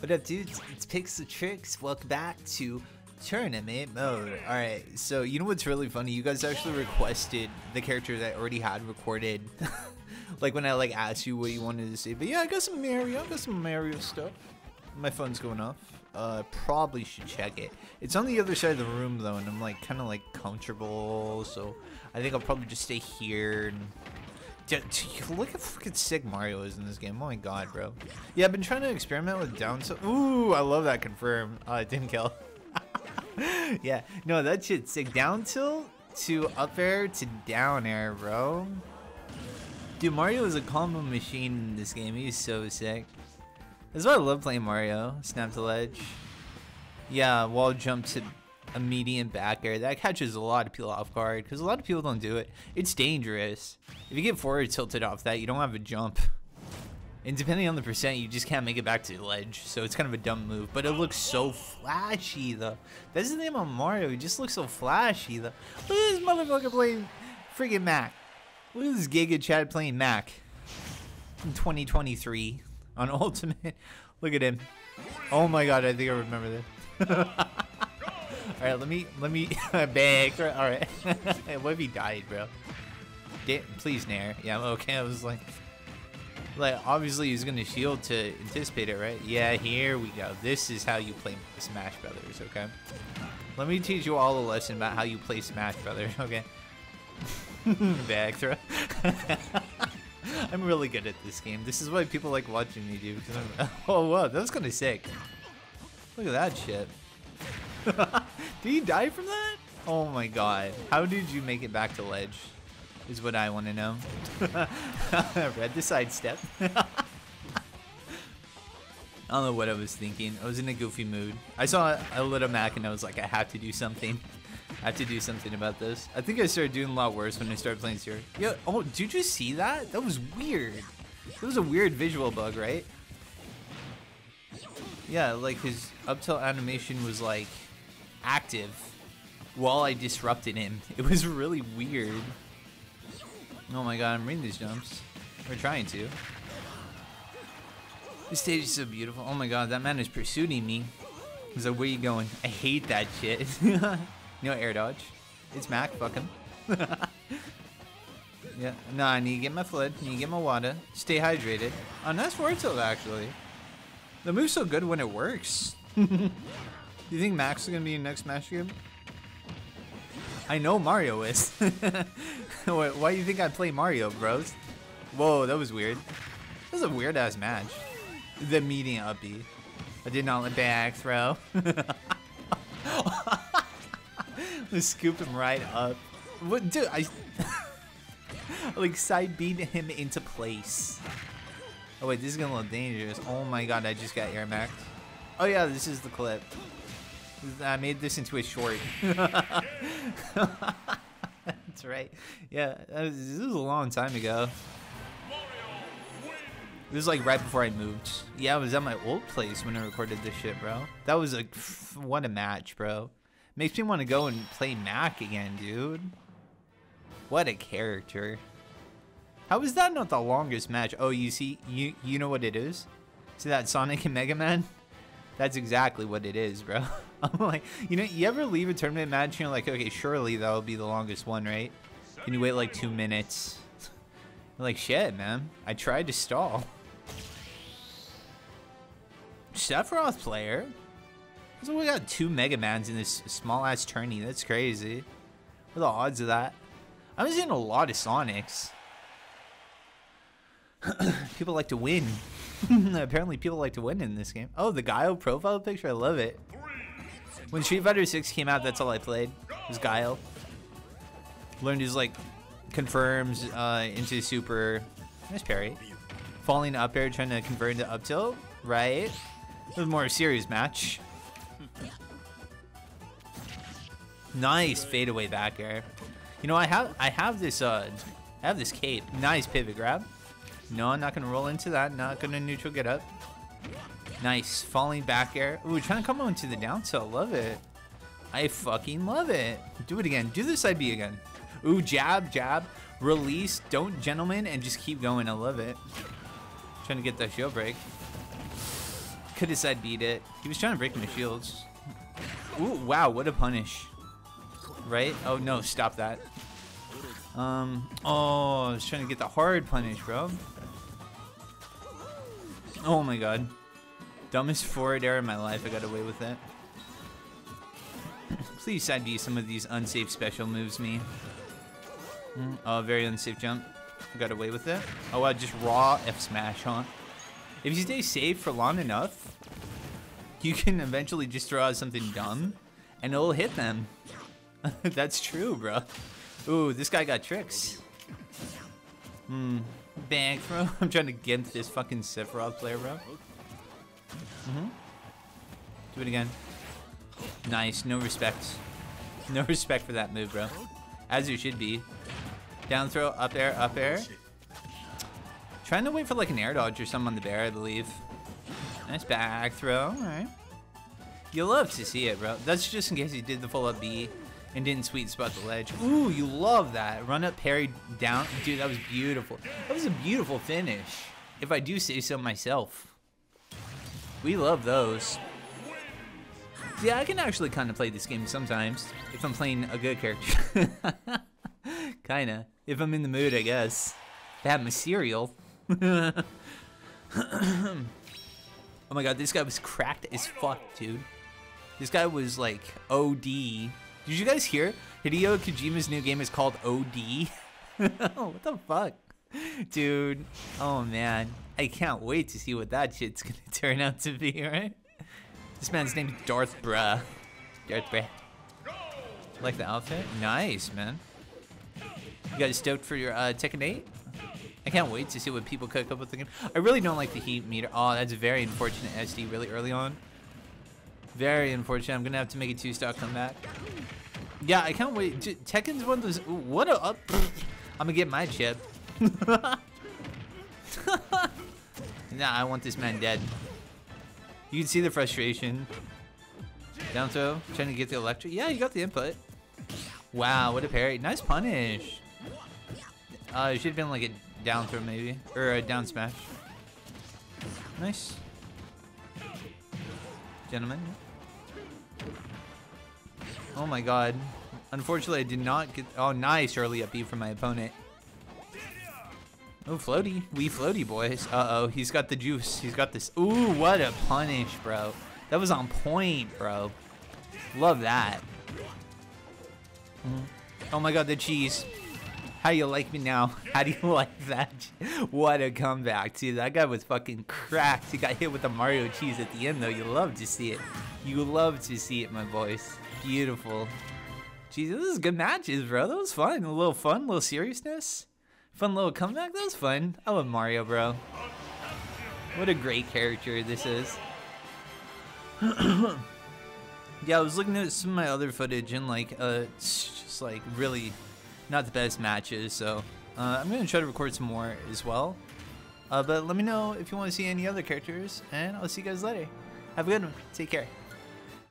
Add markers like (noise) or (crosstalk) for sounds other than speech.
What up, dudes? It's PixxelTrixx. Welcome back to tournament mode. Alright, so you know what's really funny? You guys actually requested the character that I already had recorded. (laughs) like when I like asked you what you wanted to say. But yeah, I got some Mario. I got some Mario stuff. My phone's going off. Uh, probably should check it. It's on the other side of the room though, and I'm like kind of like comfortable. So I think I'll probably just stay here and Look how fucking sick Mario is in this game. Oh my god, bro. Yeah, I've been trying to experiment with down so. Ooh, I love that confirm. Uh, it didn't kill. (laughs) yeah, no, that shit's sick. Down tilt to up air to down air, bro. Dude, Mario is a combo machine in this game. He's so sick. That's why I love playing Mario. Snap to ledge. Yeah, wall jump to a medium back air. That catches a lot of people off guard because a lot of people don't do it. It's dangerous. If you get forward tilted off that, you don't have a jump. And depending on the percent, you just can't make it back to the ledge. So it's kind of a dumb move. But it looks so flashy, though. That's the name of Mario. He just looks so flashy, though. Look at this motherfucker playing freaking Mac. Look at this Giga Chad playing Mac. In 2023 on (laughs) Ultimate. Look at him. Oh my god, I think I remember this. (laughs) All right, let me let me (laughs) back. All right, (laughs) what if he died, bro? Get, please, Nair. Yeah, I'm okay. I was like, like obviously he's gonna shield to anticipate it, right? Yeah, here we go. This is how you play Smash Brothers. Okay. Let me teach you all a lesson about how you play Smash Brothers. (laughs) Okay. Back throw. I'm really good at this game. This is why people like watching me do. Because I'm, oh wow, that was kind of sick. Look at that shit. Did you die from that? Oh my god. How did you make it back to ledge? Is what I want to know. (laughs) Read the sidestep. (laughs) I don't know what I was thinking. I was in a goofy mood. I saw a little Mac and I was like, I have to do something. (laughs) I have to do something about this. I think I started doing a lot worse when I started playing Zero. Yeah, oh, did you see that? That was weird. That was a weird visual bug, right? Yeah, like his up tilt animation was like active while I disrupted him. (laughs) It was really weird. Oh my god, I'm reading these jumps. We're trying to. This stage is so beautiful. Oh my god, that man is pursuing me. He's like, where you going? I hate that shit. (laughs) you know, air dodge. It's Mac, fuck him. (laughs) yeah, no, I need to get my FLUDD. Need to get my water. Stay hydrated. Oh, nice forward tilt, actually. The move's so good when it works. You think Max is gonna be in next Smash game? I know Mario is. (laughs) Why do you think I play Mario, bros? Whoa, that was weird. That was a weird ass match. The medium uppy. I did not let back throw. (laughs) Let's scoop him right up. What, dude? I (laughs) like side beat him into place. Oh wait, this is gonna look dangerous. Oh my god, I just got air maxed. Oh yeah, this is the clip. I made this into a short. That's right. Yeah, was, this was a long time ago. This was like right before I moved. Yeah, I was at my old place when I recorded this shit, bro. That was like, what a match, bro. Makes me want to go and play Mac again, dude. What a character. How is that not the longest match? Oh, you see, you you know what it is? See that Sonic and Mega Man? That's exactly what it is, bro. (laughs) I'm like, you know, you ever leave a tournament match and you're like, okay, surely that'll be the longest one, right? Can you wait like two minutes? (laughs) like, shit, man. I tried to stall. Sephiroth player? So we got two Mega Mans in this small ass tourney. That's crazy. What are the odds of that? I'm seeing a lot of Sonics. (clears throat) people like to win. (laughs) Apparently people like to win in this game. Oh, the Guile profile picture? I love it. When Street Fighter 6 came out, that's all I played. Was Guile. Learned his, like, confirms uh, into super... Nice parry. Falling up air, trying to convert into up tilt. Right. It was more a serious match. nice fadeaway back air. You know, I have I have this uh I have this cape. Nice pivot grab. No, I'm not gonna roll into that. Not gonna neutral get up. Nice. Falling back air. Ooh, trying to come on to the down tilt. Love it. I fucking love it. Do it again. Do the side B again. Ooh, jab, jab. Release. Don't gentlemen and just keep going. I love it. Trying to get that shield break. Could have side beat it. He was trying to break my shields. Ooh, wow, what a punish. Right? Oh no, stop that. Um, oh, I was trying to get the hard punish, bro. (laughs) Oh my god. Dumbest forward air in my life, I got away with that. (laughs) Please side B some of these unsafe special moves me. Mm, oh, very unsafe jump. Got away with it. Oh, I just raw F smash, huh? If you stay safe for long enough, you can eventually just throw out something dumb and it'll hit them. (laughs) That's true, bro. Ooh, this guy got tricks. Hmm. Bang, bro. (laughs) I'm trying to get this fucking Sephiroth player, bro. Mm-hmm. Do it again. Nice. No respect. (laughs) No respect for that move, bro. As you should be. Down throw, up air, up air. Trying to wait for like an air dodge or something on the bear, I believe. Nice back throw. Alright. You love to see it, bro. That's just in case he did the full up B and didn't sweet spot the ledge. Ooh, you love that. Run up, parry down. Dude, that was beautiful. That was a beautiful finish. If I do say so myself. We love those. Yeah, I can actually kind of play this game sometimes. If I'm playing a good character. (laughs) Kinda. If I'm in the mood, I guess. My cereal. (laughs) oh my god, this guy was cracked as fuck, dude. This guy was like OD. Did you guys hear? Hideo Kojima's new game is called OD. (laughs) what the fuck? Dude, oh man. I can't wait to see what that shit's (laughs) gonna turn out to be, right? This man's named Darth Bruh. Darth Bruh. Like the outfit? Nice, man. You guys stoked for your uh, Tekken 8? I can't wait to see what people cook up with the game. I really don't like the heat meter. Oh, that's very unfortunate, SD, really early on. Very unfortunate. I'm to have to make a two-stock comeback. Yeah, I can't wait. Tekken's one of those... What I'm going to get my chip. (laughs) nah, I want this man dead. You can see the frustration. Down throw, trying to get the electric. Yeah, you got the input. Wow, what a parry. Nice punish. Uh, it should have been like a down throw maybe. Or a down smash. Nice. Gentlemen. Oh my god. Unfortunately, I did not get... Oh, nice early up from my opponent. Oh, floaty. We floaty, boys. Uh-oh, he's got the juice. He's got this. Ooh, what a punish, bro. That was on point, bro. Love that. Mm. Oh my god, the cheese. How you like me now? (laughs) How do you like that? (laughs) What a comeback, dude. That guy was fucking cracked. He got hit with the Mario cheese at the end, though. You love to see it. You love to see it, my boys. Beautiful. Jeez, this is good matches, bro. That was fun. A little fun, a little seriousness. Fun little comeback. That was fun. I love Mario, bro. What a great character this is. (clears throat) yeah, I was looking at some of my other footage and like, uh, it's just like really not the best matches. So uh, I'm gonna try to record some more as well. Uh, but let me know if you want to see any other characters, and I'll see you guys later. Have a good one. Take care.